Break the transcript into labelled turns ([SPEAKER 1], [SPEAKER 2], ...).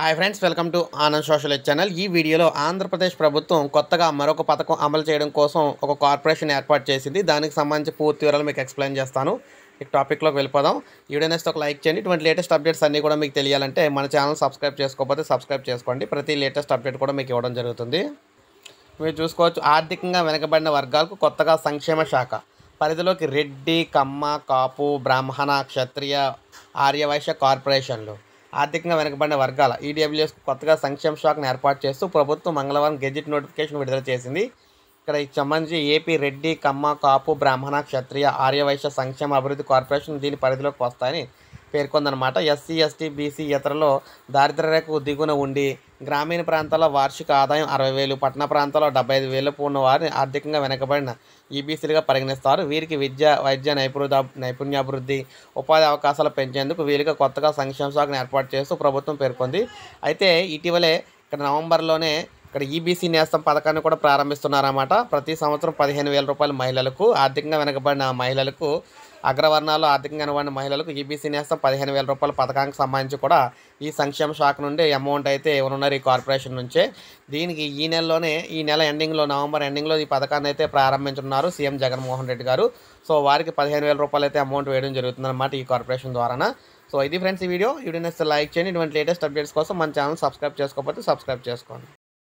[SPEAKER 1] Hi friends welcome to Anand social channel. ఈ వీడియోలో ఆంధ్రప్రదేశ్ ప్రభుత్వం కొత్తగా మరొక పథకం అమలు చేయడం కోసం ఒక కార్పొరేషన్ ఏర్పాటు చేసింది. దానికి సంబంధించి పూర్తి వివరాలు మీకు ఎక్స్ప్లెయిన్ చేస్తాను. ఈ టాపిక్లోకి వెళ్ళిపోదాం. వీడియోనేస్తే ఒక లైక్ చేయండి. ఇటువంటి లేటెస్ట్ అప్డేట్స్ అన్నీ కూడా మీకు తెలియాలంటే మన ఛానల్ సబ్స్క్రైబ్ చేసుకోకపోతే సబ్స్క్రైబ్ చేసుకోండి. ప్రతి లేటెస్ట్ అప్డేట్ కూడా మీకు ఇవ్వడం జరుగుతుంది. మీరు చూసుకోవచ్చు ఆర్థికంగా వెనకబడిన వర్గాలకు కొత్తగా సంక్షేమ శాఖ. పరిధిలోకి రెడ్డి కమ్మ కాపు బ్రాహ్మణ క్షత్రియ ఆర్యవైశ్య కార్పొరేషన్లు. ఆర్థికంగా వెనకబడిన వర్గాల ఈడబ్ల్యూఎస్ కొత్తగా సంక్షేమ శాఖను ఏర్పాటు చేస్తూ ప్రభుత్వం మంగళవారం గెజిట్ నోటిఫికేషన్ విడుదల చేసింది. ఇక్కడ ఈ సంబంధించి ఏపీ రెడ్డి కమ్మ కాపు బ్రాహ్మణ క్షత్రియ ఆర్యవైశ్య సంక్షేమ అభివృద్ధి కార్పొరేషన్ దీని పరిధిలోకి వస్తాయని పేర్కొందనమాట ఎస్సీ ఎస్టీ బీసీ ఇతరులో దారిద్ర్య రేఖకు దిగున ఉండి గ్రామీణ ప్రాంతాల్లో వార్షిక ఆదాయం అరవై వేలు పట్టణ ప్రాంతాల్లో డెబ్బై ఐదు వేలు ఉన్న వారిని ఆర్థికంగా వెనకబడిన ఈబీసీలుగా పరిగణిస్తారు. వీరికి విద్య వైద్య నైపుణ్య నైపుణ్యాభివృద్ధి ఉపాధి అవకాశాలు పెంచేందుకు వీలుగా కొత్తగా సంక్షేమ శాఖను ఏర్పాటు చేస్తూ ప్రభుత్వం పేర్కొంది. అయితే ఇటీవలే ఇక్కడ నవంబర్లోనే ఇక్కడ ఈబీసీ నేస్తం పథకాన్ని కూడా ప్రారంభిస్తున్నారన్నమాట. ప్రతి సంవత్సరం పదిహేను వేల రూపాయల మహిళలకు ఆర్థికంగా వెనకబడిన మహిళలకు అగ్రవర్ణాలు ఆర్థికంగా వెనకబడిన మహిళలకు ఈబీసీ నేస్తం పదిహేను వేల రూపాయల పథకానికి సంబంధించి కూడా ఈ సంక్షేమ శాఖ నుండి అమౌంట్ అయితే ఇవ్వనున్నారు ఈ కార్పొరేషన్ నుంచే. దీనికి ఈ నెలలోనే ఈ నెల ఎండింగ్లో నవంబర్ ఎండింగ్లో ఈ పథకాన్ని అయితే ప్రారంభించున్నారు సీఎం జగన్మోహన్ రెడ్డి గారు. సో వారికి పదిహేను వేల రూపాయలు అయితే అమౌంట్ వేయడం జరుగుతుందన్నమాట ఈ కార్పొరేషన్ ద్వారా సో ఇది ఫ్రెండ్స్ ఈ వీడియో. వీడియో లైక్ చేయండి. ఇటువంటి లేటెస్ట్ అప్డేట్స్ కోసం మన ఛానల్ సబ్స్క్రైబ్ చేసుకోకపోతే సబ్స్క్రైబ్ చేసుకోండి.